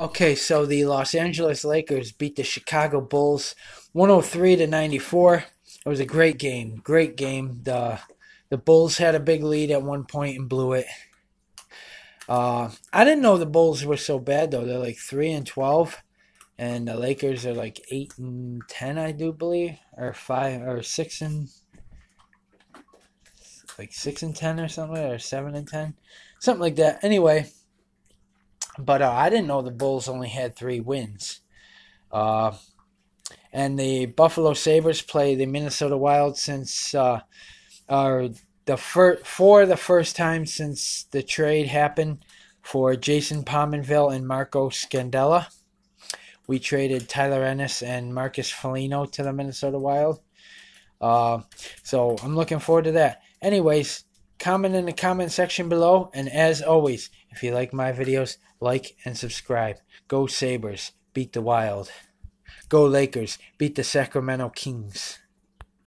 Okay, so the Los Angeles Lakers beat the Chicago Bulls 103 to 94. It was a great game. Great game. The the Bulls had a big lead at one point and blew it. Uh, I didn't know the Bulls were so bad though. They're like 3 and 12 and the Lakers are like 8 and 10, I do believe, or 5 or 6 and like 6 and 10 or something or 7 and 10. Something like that. Anyway, but uh, I didn't know the Bulls only had three wins. Uh, and the Buffalo Sabres play the Minnesota Wild since uh, uh, the fir- for the first time since the trade happened for Jason Pominville and Marco Scandella. We traded Tyler Ennis and Marcus Foligno to the Minnesota Wild. Uh, so I'm looking forward to that. Anyways, comment in the comment section below. And as always, if you like my videos, like and subscribe. Go Sabres, beat the Wild. Go Lakers, beat the Sacramento Kings.